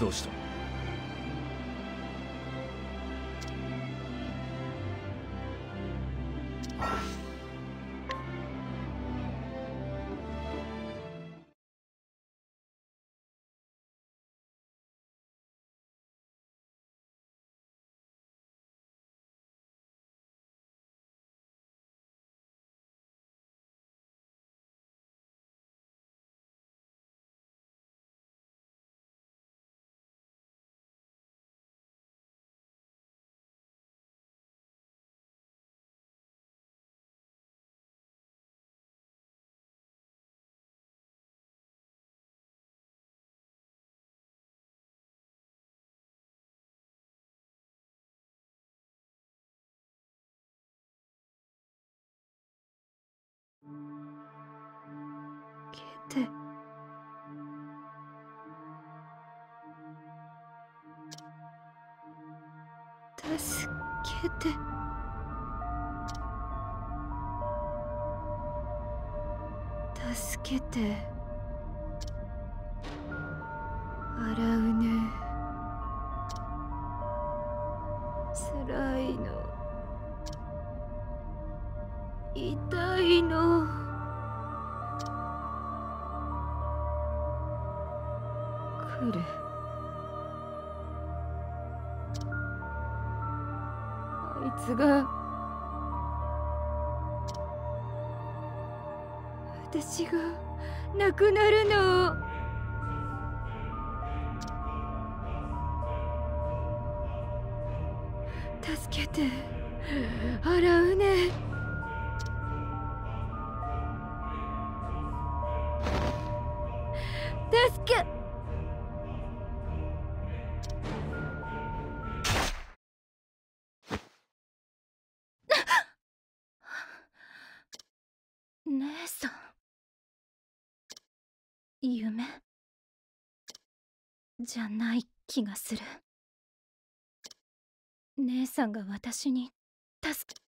どうした？ケテ助けて。助けて。くなるの。助けて。洗うね。助け。姉さん。夢？じゃない気がする。姉さんが私に助け。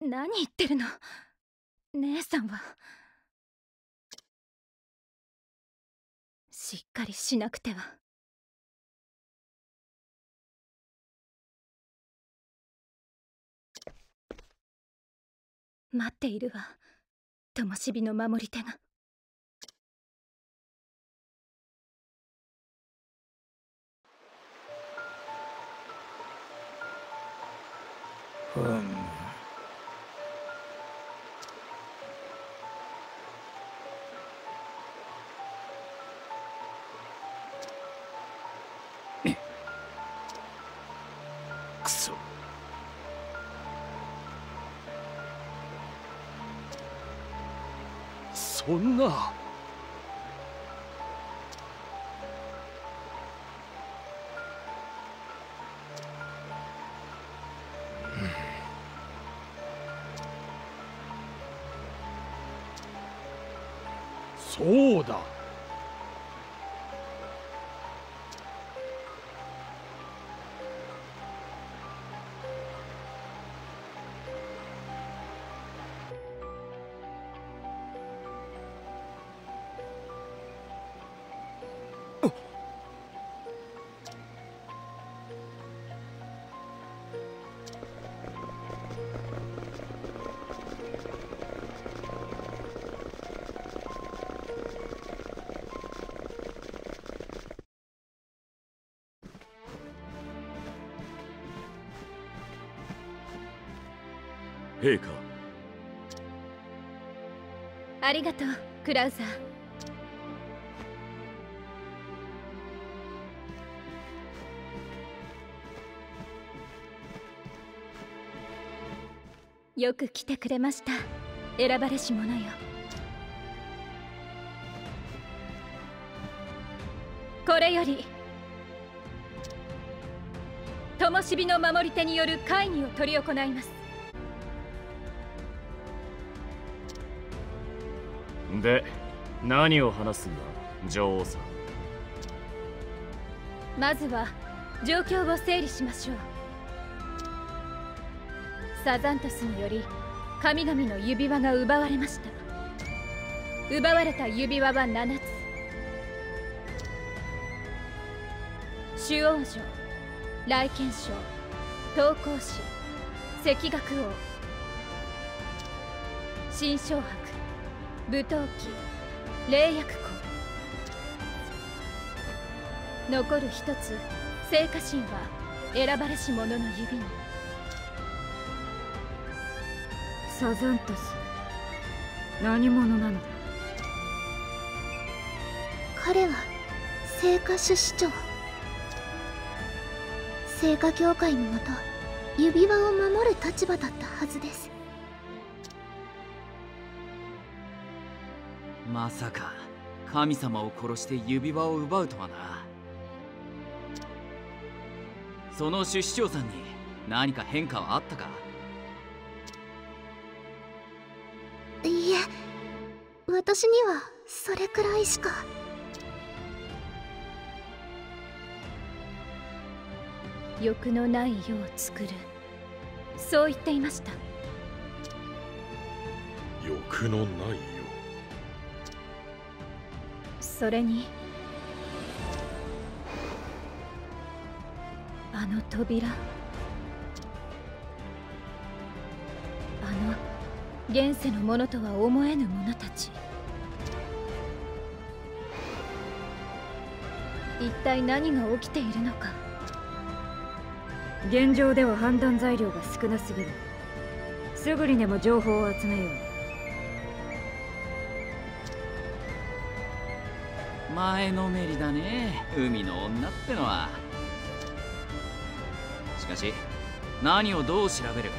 何言ってるの？姉さんは。しっかりしなくては。待っているわ。灯火の守り手が。女。陛下ありがとうクラウザーよく来てくれました。選ばれし者よ。これより灯火の守り手による会議を執り行います。で何を話すんだ女王さん。まずは状況を整理しましょう。サザントスにより神々の指輪が奪われました。奪われた指輪は7つ。主王女来剣賞投稿師赤学王。新章博。武闘記霊薬庫。残る一つ聖火神は選ばれし者の指に。サザントス何者なのだ。彼は聖火主司長聖火協会のもと指輪を守る立場だったはずです。まさか神様を殺して指輪を奪うとはな。その主司長さんに何か変化はあったか？いいえ私にはそれくらいしか。欲のない世を作る。そう言っていました。欲のないよそれにあの扉。あの現世のものとは思えぬ者たち。一体何が起きているのか。現状では判断材料が少なすぎる。すぐにでも情報を集めよう。前のめりだね。海の女ってのは。しかし何をどう調べる？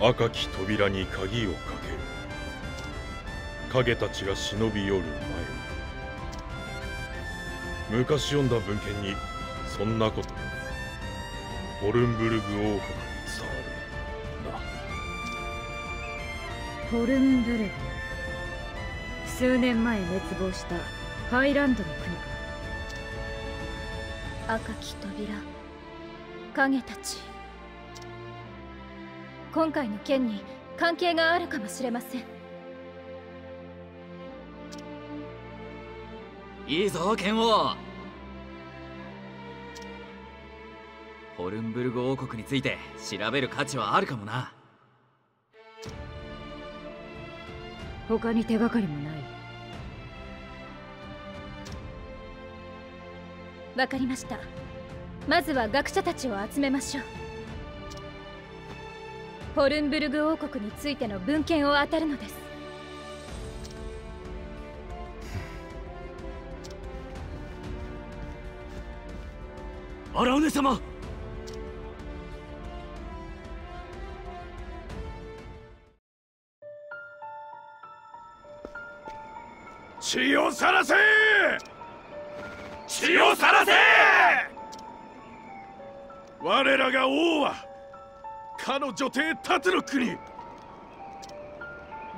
赤き扉に鍵をかける。影たちが忍び寄る前。に昔読んだ文献にそんなこと。ホルンブルグ王国に伝わる。ホルンブルグ数年前滅亡したハイランドの国。か赤き扉。影たち。今回の件に関係があるかもしれません。いいぞ剣王。ホルンブルグ王国について調べる価値はあるかもな他に手がかりもない。わかりました。まずは学者たちを集めましょう。ホルンブルグ王国についての文献を当たるのです。荒尾根様！さらせ！血をさらせ！我らが王はかの女帝タトゥロックに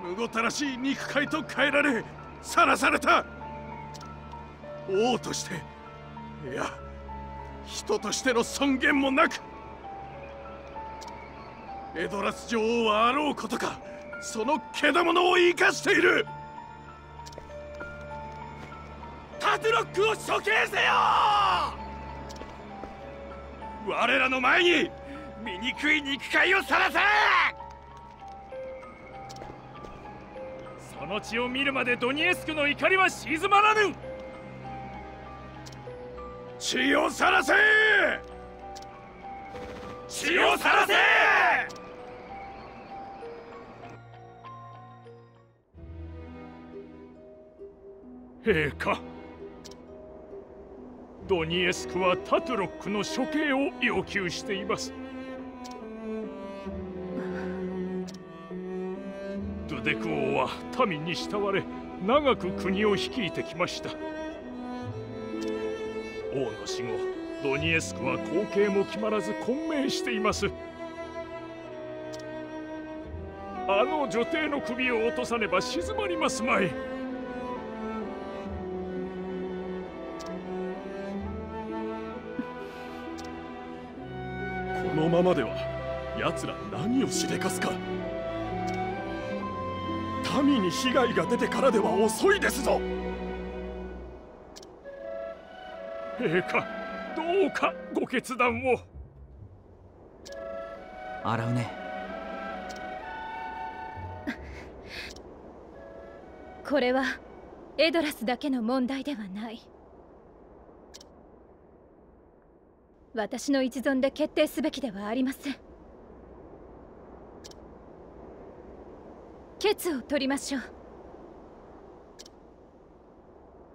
むごたらしい肉塊と変えられさらされた。王としていや人としての尊厳もなくエドラス女王はあろうことかその獣を生かしている。トゥロックを処刑せよ！我らの前に醜い肉塊をさらせ！その血を見るまでドニエスクの怒りは静まらぬ！血をさらせ！血をさらせ！陛下。ドニエスクはタトゥロックの処刑を要求しています。ドゥデク王は民に慕われ長く国を率いてきました。王の死後ドニエスクは後継も決まらず混迷しています。あの女帝の首を落とさねば静まりますまい。ままでは奴ら何をしでかすか。民に被害が出てからでは遅いですぞ。陛下どうかご決断を。洗うね。これはエドラスだけの問題ではない私の一存で決定すべきではありません。決を取りましょう。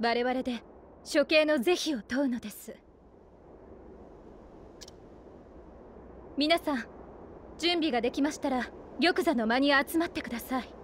我々で処刑の是非を問うのです。皆さん準備ができましたら玉座の間に集まってください。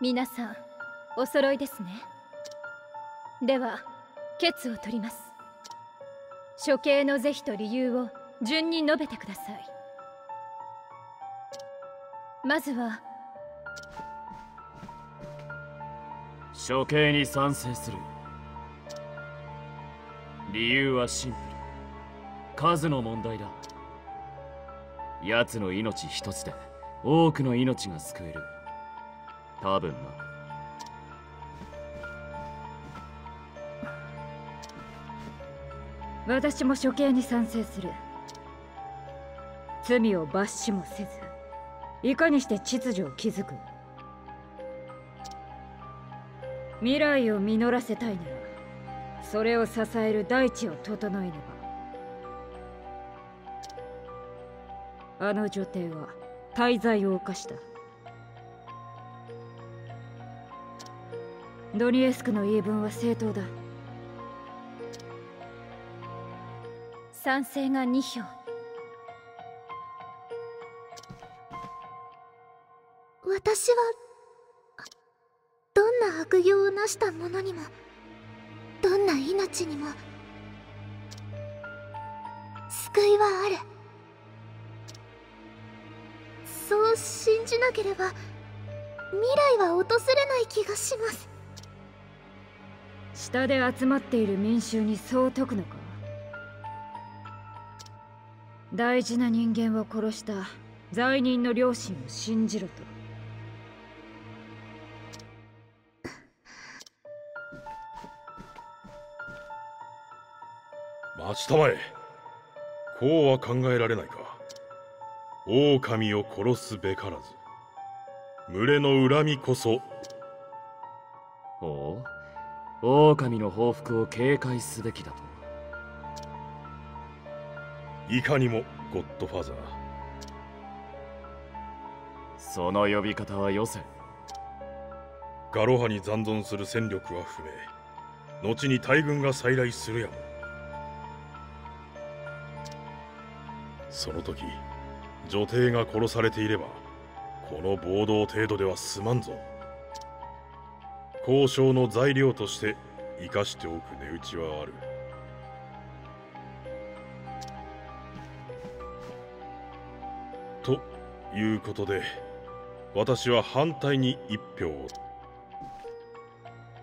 皆さんお揃いですね。では決を取ります。処刑の是非と理由を順に述べてください。まずは処刑に賛成する。理由はシンプル。数の問題だ。奴の命一つで多くの命が救える。多分な。私も処刑に賛成する。罪を罰しもせずいかにして秩序を築く。未来を実らせたいならそれを支える大地を整えねば。あの女帝は大罪を犯した。ドニエスクの言い分は正当だ。賛成が2票。私はどんな悪行をなした者にもどんな命にも救いはある。そう信じなければ未来は訪れない気がします。下で集まっている民衆にそう説くのか大事な人間を殺した罪人の両親を信じろと。待ちたまえ。こうは考えられないか。狼を殺すべからず。群れの恨みこそ。ほう。狼の報復を警戒すべきだといかにもゴッドファーザー。その呼び方はよせ。ガロハに残存する戦力は不明。後に大軍が再来するやも。その時女帝が殺されていればこの暴動程度では済まんぞ。交渉の材料として生かしておく値打ちはあるということで私は反対に一票を。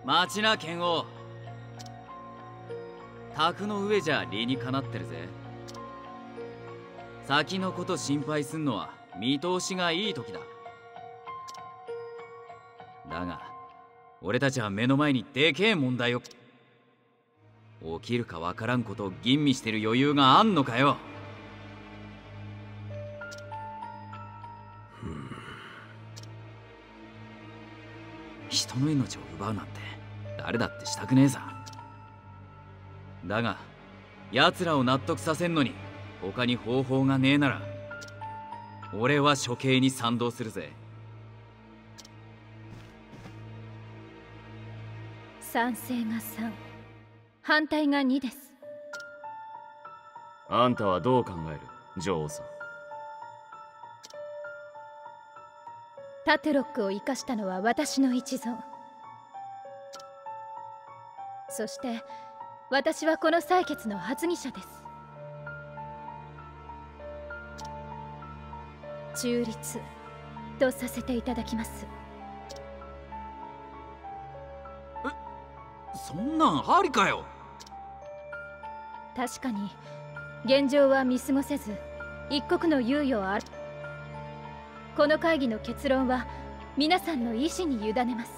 待ちな剣王。卓の上じゃ理にかなってるぜ。先のこと心配すんのは見通しがいい時だ。だが俺たちは目の前にでけえ問題を。起きるかわからんことを吟味してる余裕があんのかよ。人の命を奪うなんて誰だってしたくねえさ。だが奴らを納得させんのに他に方法がねえなら俺は処刑に賛同するぜ。賛成が3反対が2です。あんたはどう考える女王さんタトロックを生かしたのは私の一存そして私はこの採決の発議者です。中立とさせていただきます。そんなんありかよ。確かに現状は見過ごせず一刻の猶予はあるこの会議の結論は皆さんの意思に委ねます。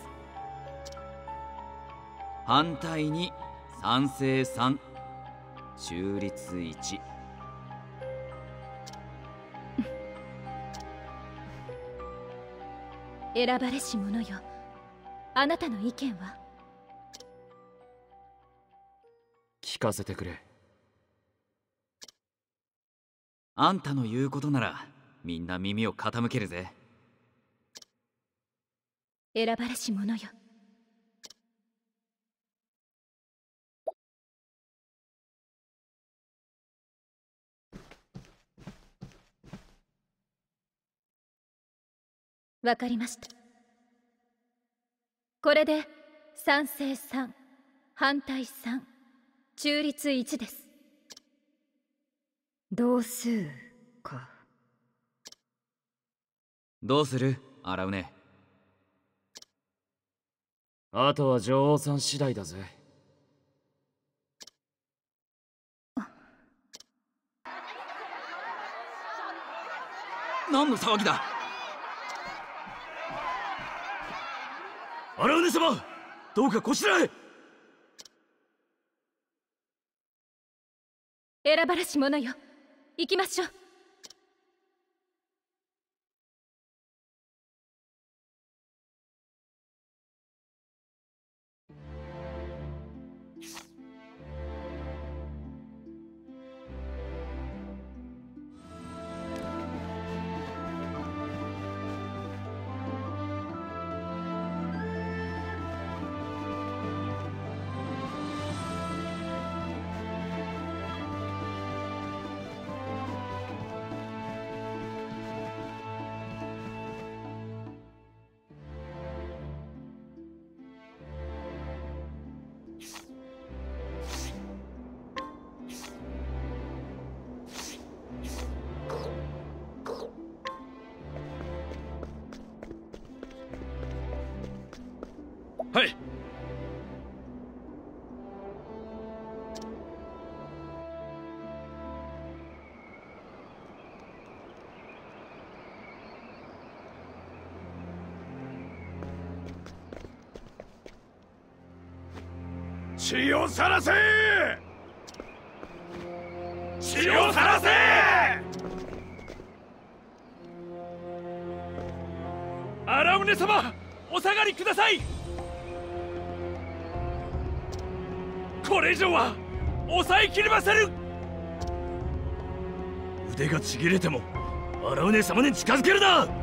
反対に賛成3中立1選ばれし者よ。あなたの意見は？聞かせてくれ。あんたの言うことならみんな耳を傾けるぜ。選ばれし者よ。わかりました。これで賛成3反対3中立1です。同数かどうする？洗うね。あとは女王さん次第だぜ。何の騒ぎだ？荒船様。どうかこちらへ。選ばれし者よ。行きましょうをさらせ！血をさらせ！荒宗様お下がりください！これ以上は抑えきれませぬ！腕がちぎれても荒船様に近づけるな！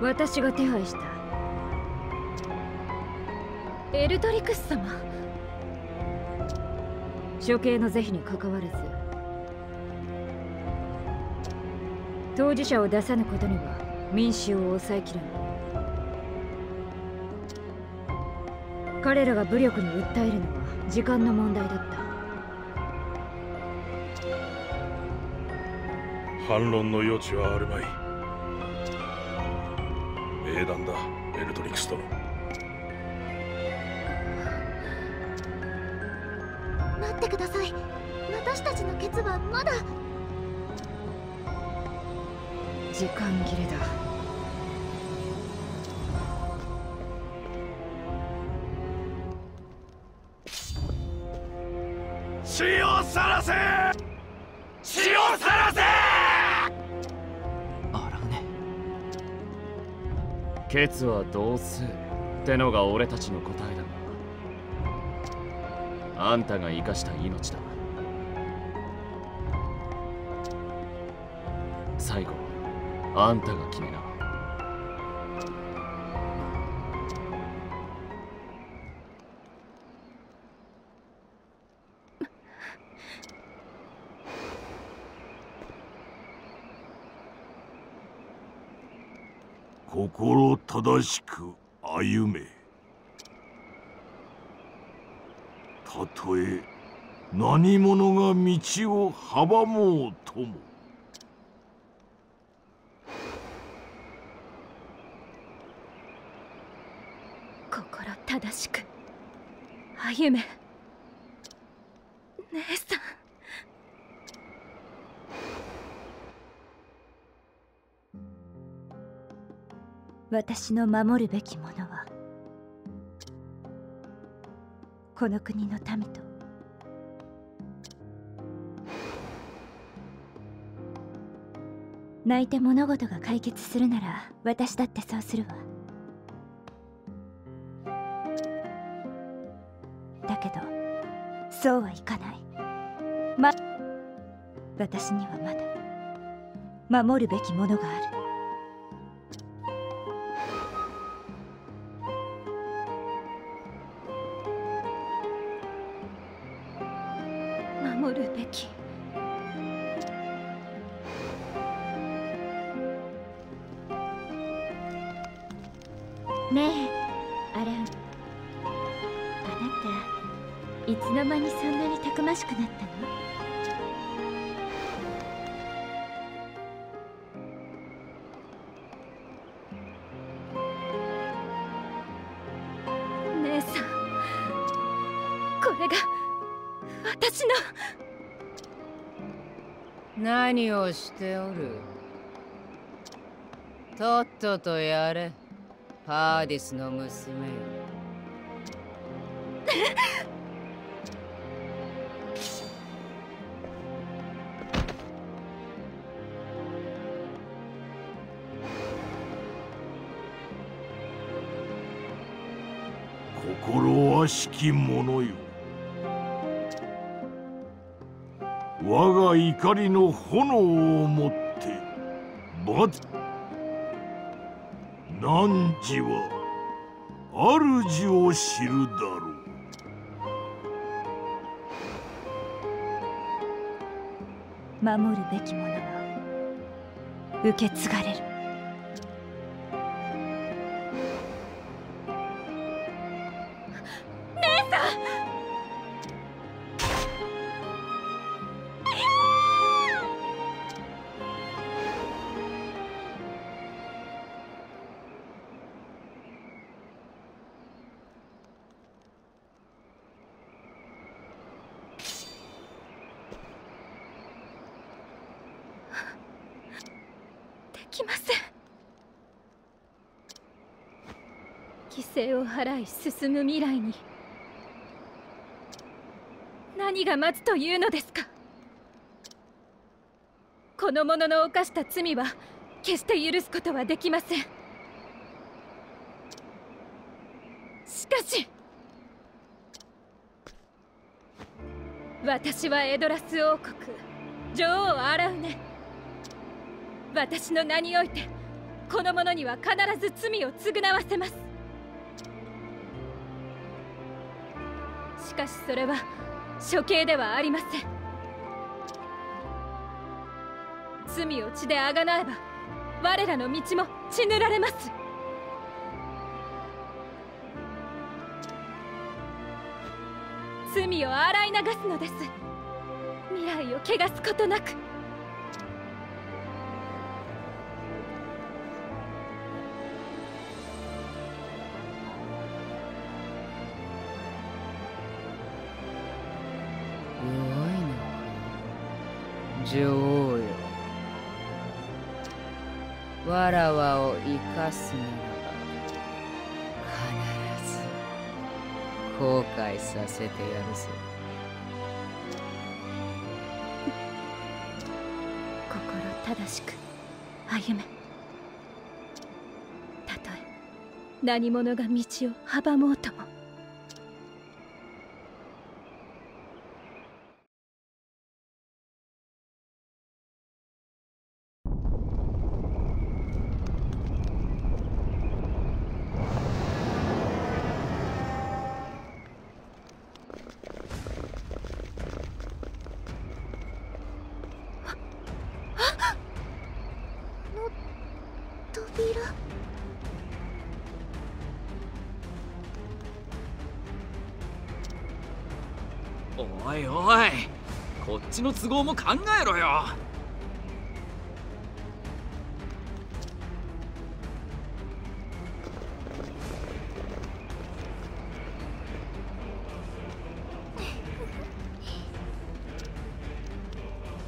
私が手配した。エルドリクス様。処刑の是非にかかわらず当事者を出さぬことには民衆を抑えきれぬ。彼らが武力に訴えるのは時間の問題だった。反論の余地はあるまい。英断だ。エルトリクス殿。待ってください。私たちのケツはまだ。時間切れだ。血をさらせケツはどうせってのが俺たちの答えだ。があんたが生かした命だ。最後あんたが決めな。正しく歩め。たとえ何者が道を阻もうとも。心正しく歩め。姉さん。私の守るべきものはこの国の民と泣いて物事が解決するなら私だってそうするわ。だけどそうはいかない。ま私にはまだ守るべきものがある。しておる。とっととやれハーディスの娘。よ 心はしき者よ。我が怒りの炎をもって。罰汝は主を知るだろう。守るべきものは受け継がれる。払い進む未来に。何が待つというのですか。この者の犯した罪は決して許すことはできません。しかし私はエドラス王国女王アラウネ私の名においてこの者には必ず罪を償わせます。かしそれは処刑ではありません。罪を血であがなえば我らの道も血塗られます。罪を洗い流すのです。未来を汚すことなく。女王よ。わらわを生かすならば必ず後悔させてやるぞ 心正しく歩め。たとえ。何者が道を阻もうとも。の都合も考えろよ。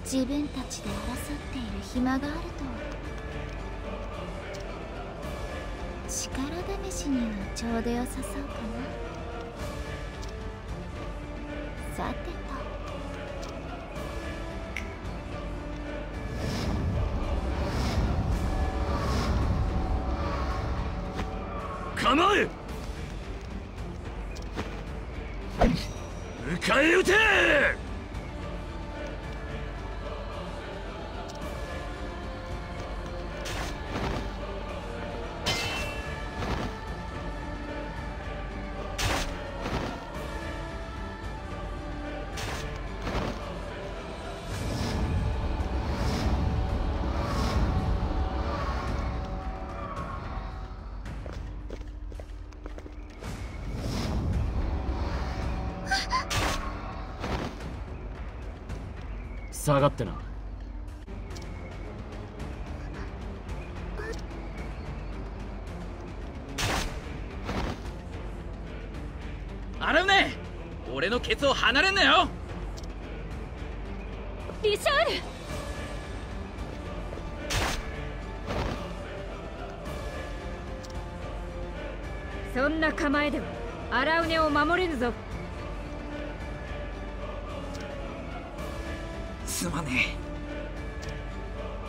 自分たちで争っている暇があるとは力試しにはちょうど良さそうかな。構え下がってな。あれね俺のケツを離れんなよ。リシャール。そんな構えでは荒ラウを守れぬぞ。すまね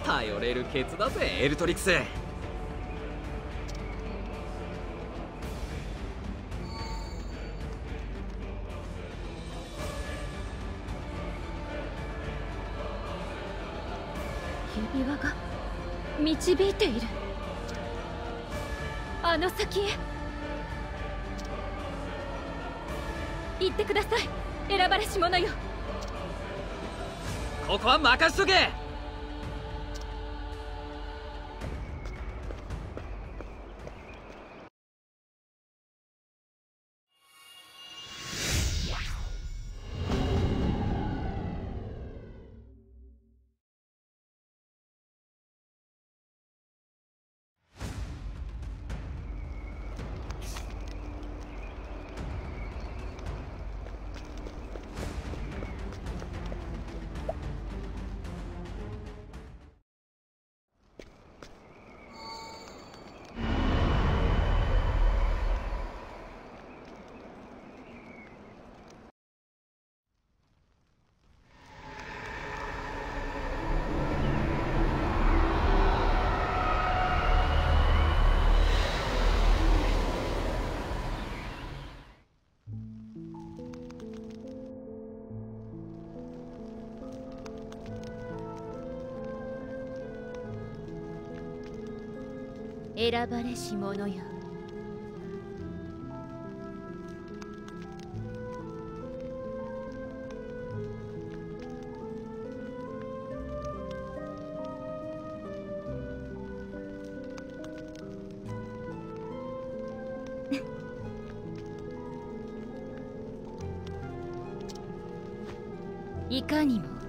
え。頼れるケツだぜエルトリクス。指輪が導いている。あの先へ。行ってください。選ばれし者よ。ここは任しとけ。選ばれし者よ。いかにも。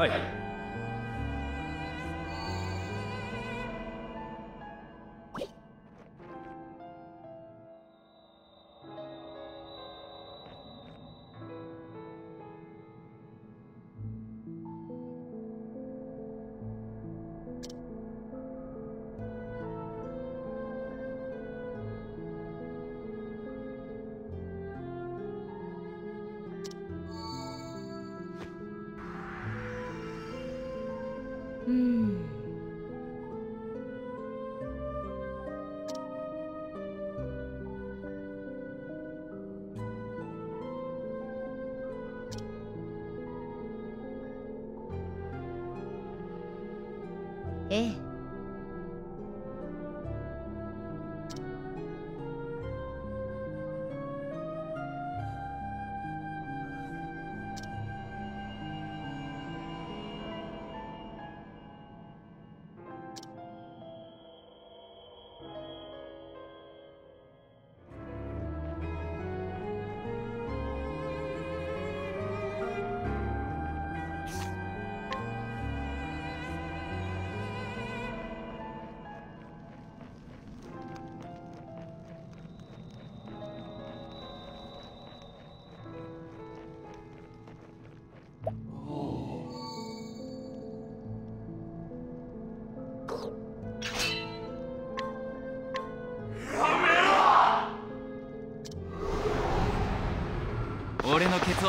はい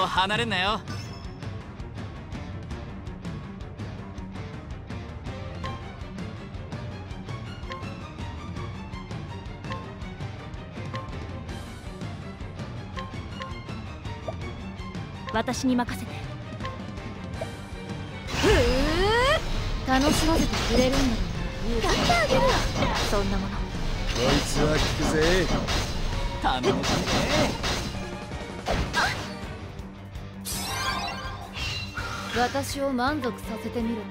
を離れんなよ。私に任せて。ふう楽しませてくれるんだろうな。やってあげる。そんなもの。こいつは効くぜ。頼むぜ私を満足させてみろ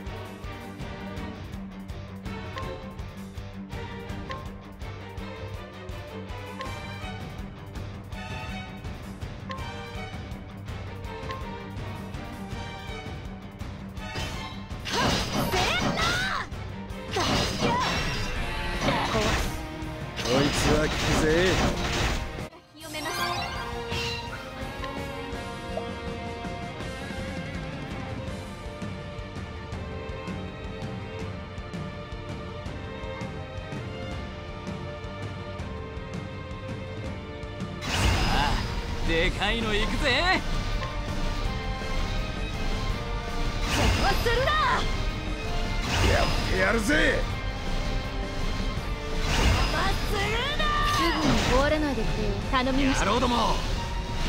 も。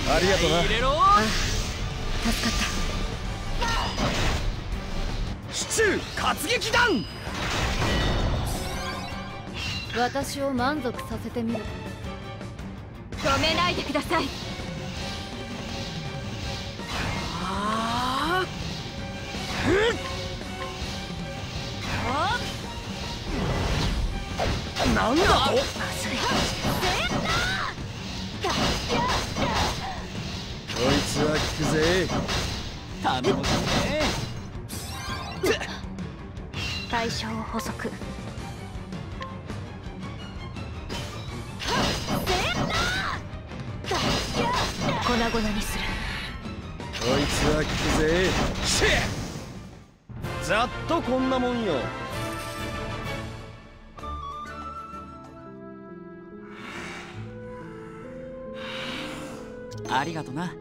ありがとな。入れろ。助かっシチュー活撃弾た私を満足させてみろ止めないでください。なんだと？くぜ。頼むぜ対象を補足。粉々にする。こいつは効くぜ。シェざっとこんなもんよ。ありがとな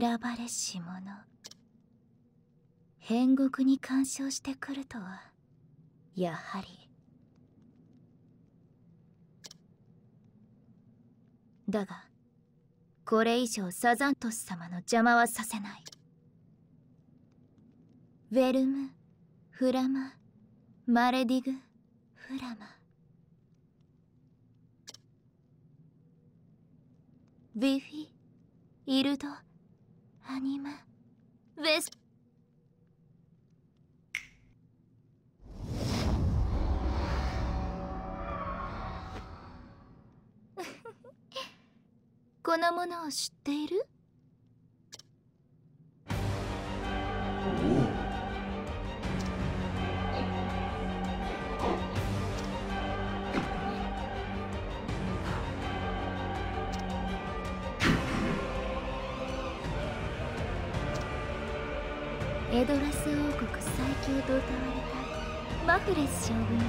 選ばれし者。変国に干渉してくるとはやはり。だがこれ以上サザントス様の邪魔はさせない。ウェルムフラママレディグ知っている？エドラス王国最強と謳われたマフレス将軍よ。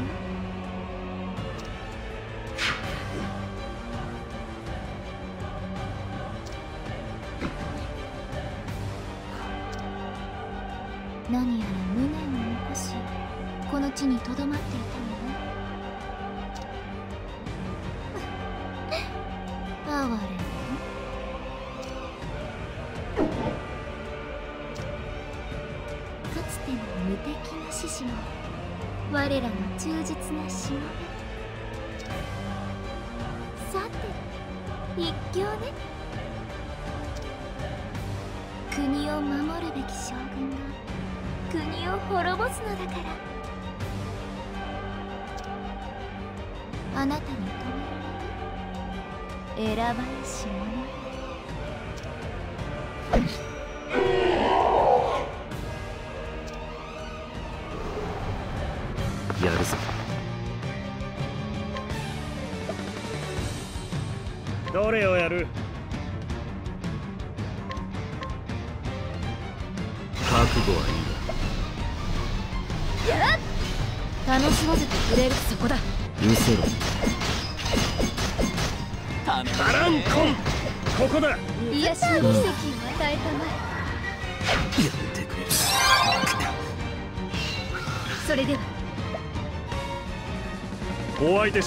選ばれし者。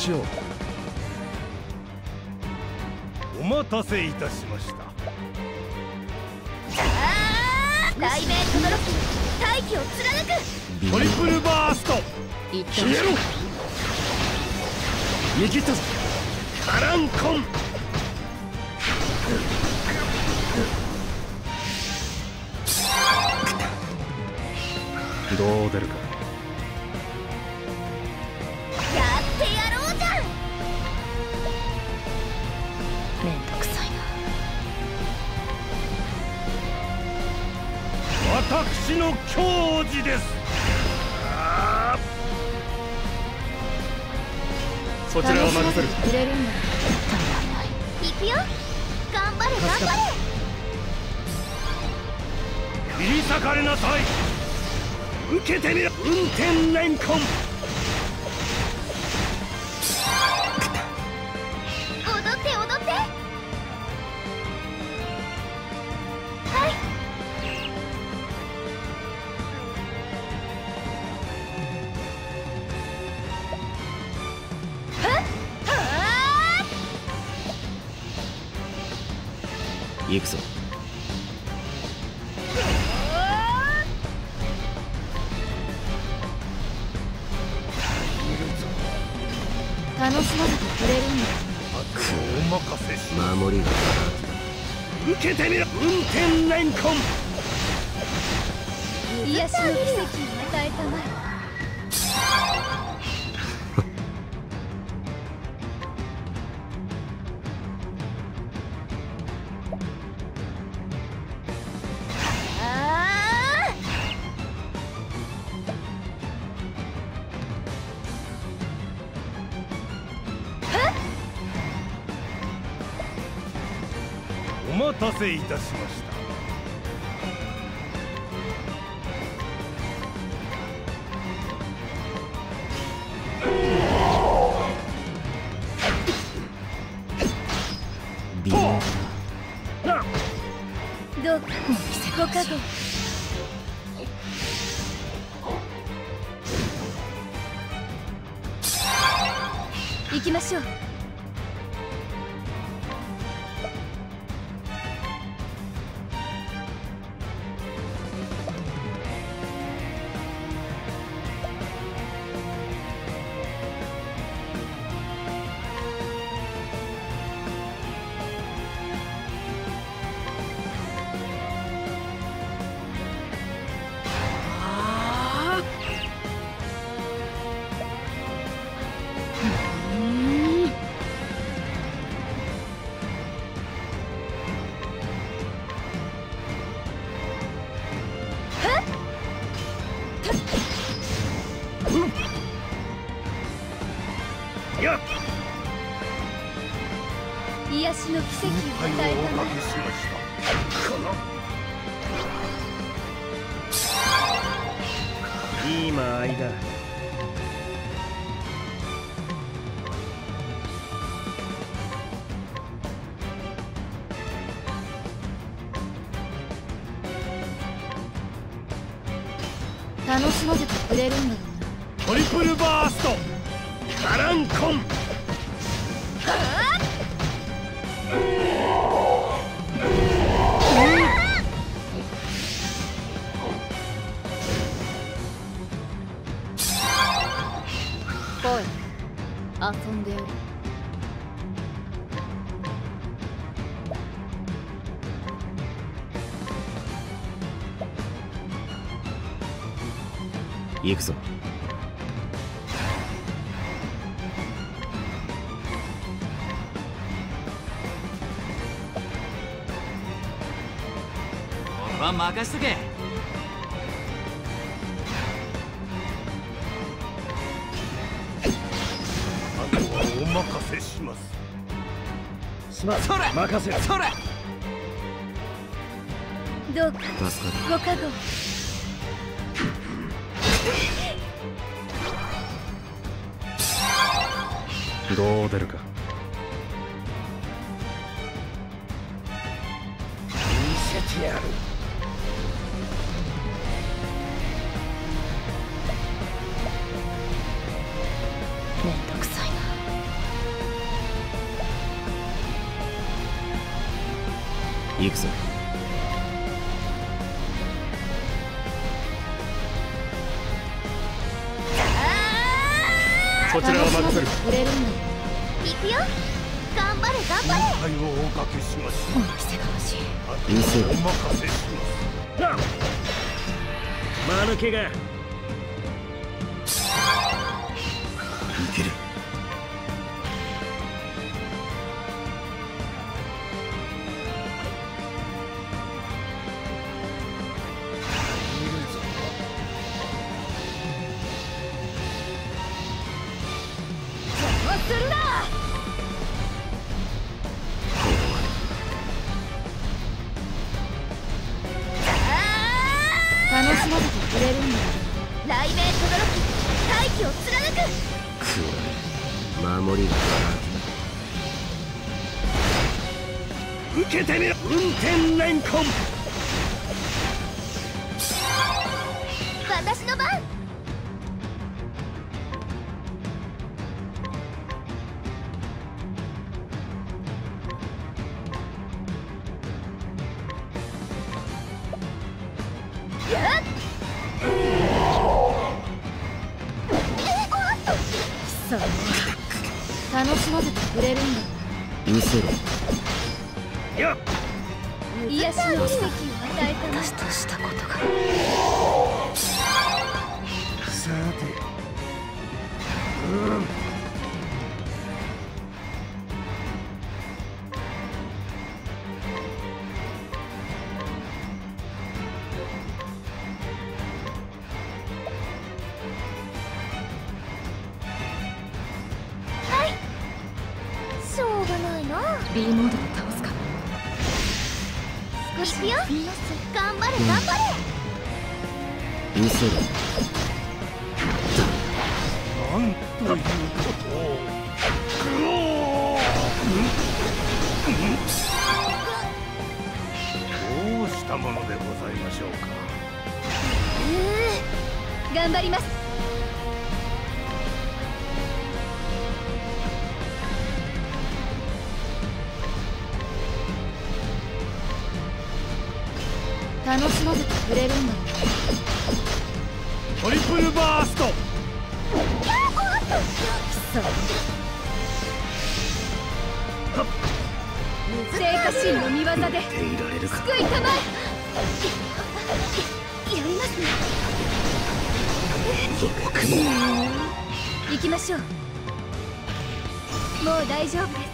しよう。お待たせいたしました。雷鳴とどろき大気を貫く。トリプルバースト。消えろ。逃げたぞ。カランコン矜持です。そちらを任せる。くれるんだ行くよ。頑張れ頑張れ。切り裂かれなさい。受けてみろ。運転レンコンせいたしましくれるんだろうな。トリプルバースト。カランコン。任しとけ。あとはお任せします。す。それ。任せる。それ。どうか助かご加護るどう出るか。見せてやる行くぞ。こちらは任せる。行くよ。頑張れ頑張れ。対応をおかけします。しいお任せします。な間抜けが B モードで倒すか行くよ頑張れ頑張れ。見せろ。なんということ。をどうしたものでございましょうか。頑張ります楽しませてくれるんだ。よトリプルバースト。聖火神の見業で救いたまえ。やりますね。行きましょう。もう大丈夫です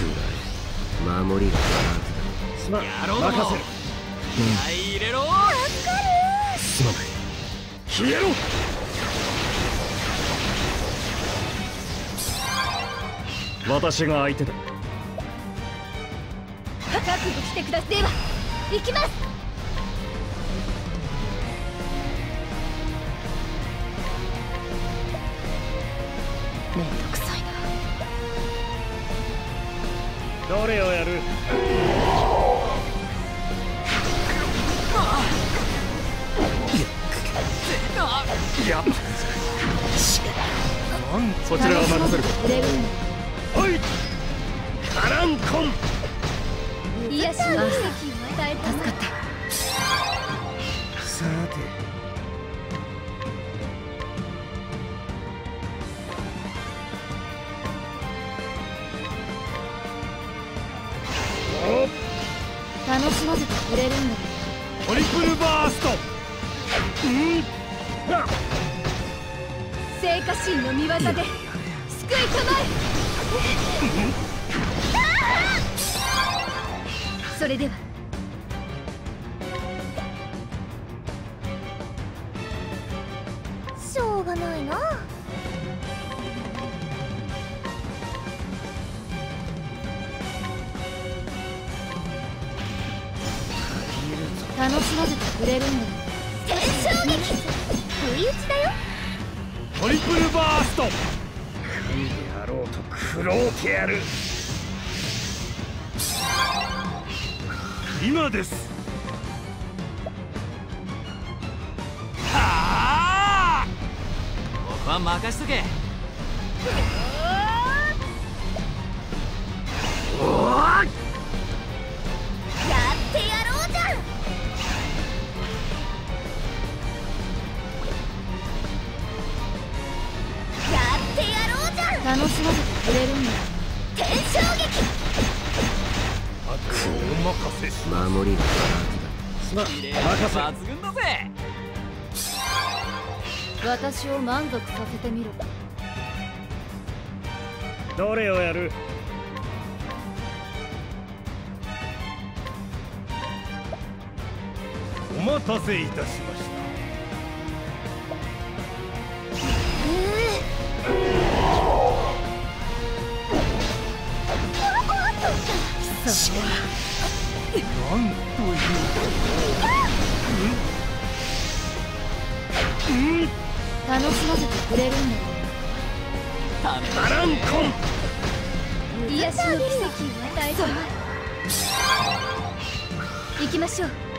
くらい守りがすまん任せる気合い入れろ。助かるすまない消えろ。私が相手だ覚悟してくださいでは行きます楽しませてくれるんだ天衝撃あとお任せ守りがすまん綺麗任せ抜群だぜ私を満足させてみろどれをやるお待たせいたしました。なんという。楽しませてくれるんだカランコン癒しの奇跡を与えて行きましょう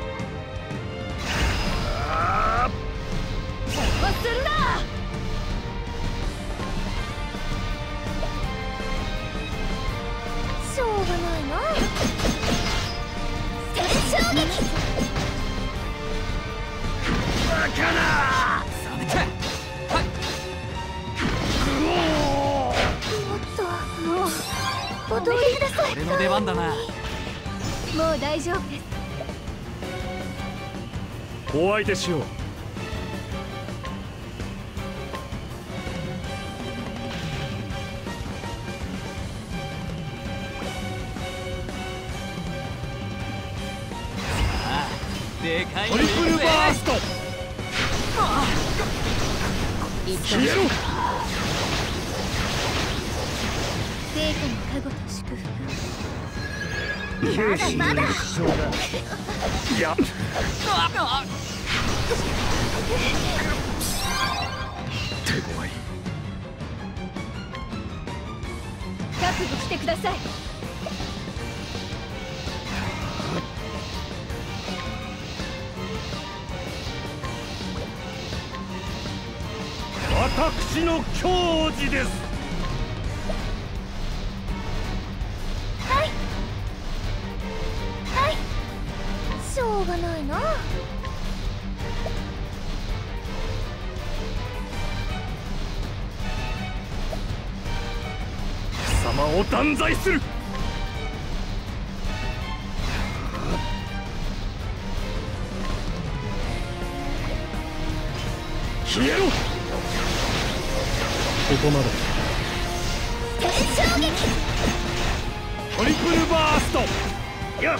お通りください。俺の出番だなもう大丈夫です。お相手しよう。でかいトリプルバースト。消えろ福九死に一生だ覚悟してください。私の矜持です断罪する。消えろ。ここまで。天衝撃トリプルバースト。やっ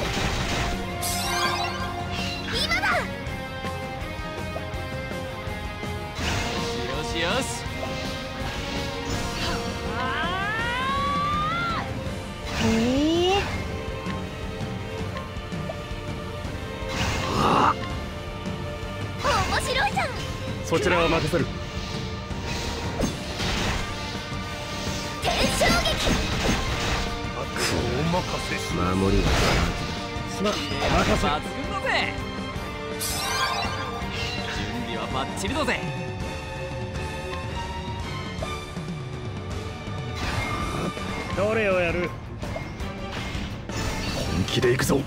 そちらは任せる。天衝撃お任せ。し守りは。すまん任せ。抜群だぜ準備はバッチリだぜ。どれをやる？本気で行くぞ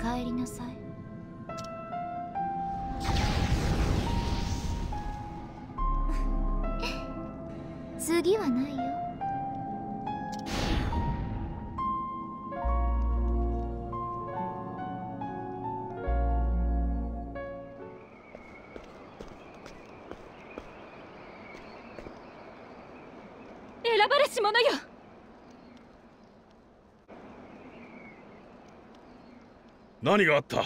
帰りなさい。次はないよ。何があった？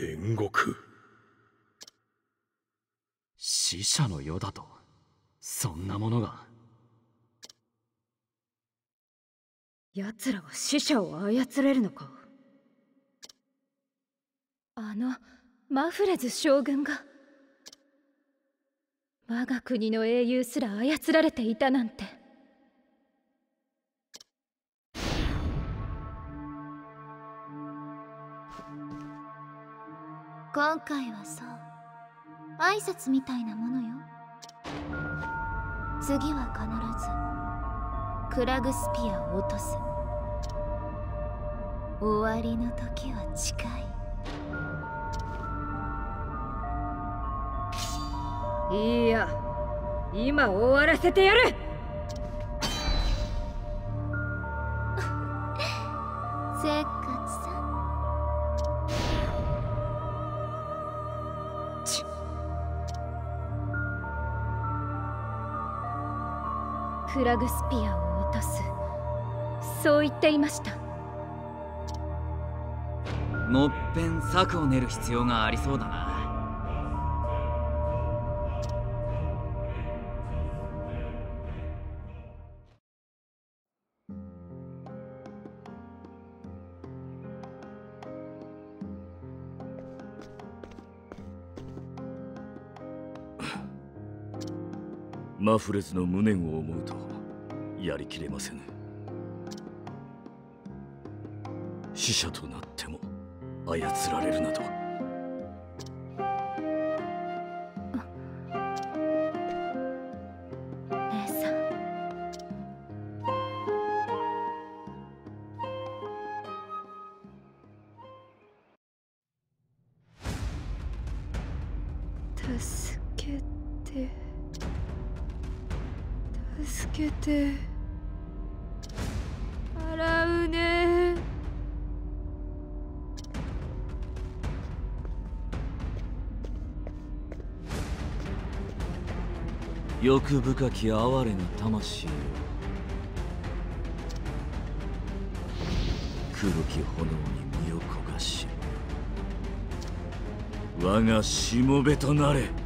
煉獄死者の世だと。そんなものが。奴らは死者を操れるのか？あのマフレズ将軍が。我が国の英雄すら操られていたなんて。今回はそう。挨拶みたいなものよ。次は必ずクラグスピアを落とす。終わりの時は近い。いいや。今終わらせてやる。せっかちさん。クラグスピアを落とす。そう言っていました。もっぺん策を練る必要がありそうだなマフレズの無念を思うとやりきれませぬ死者となっても操られるなど。欲深き哀れな魂よ黒き炎に身を焦がし我がしもべとなれ。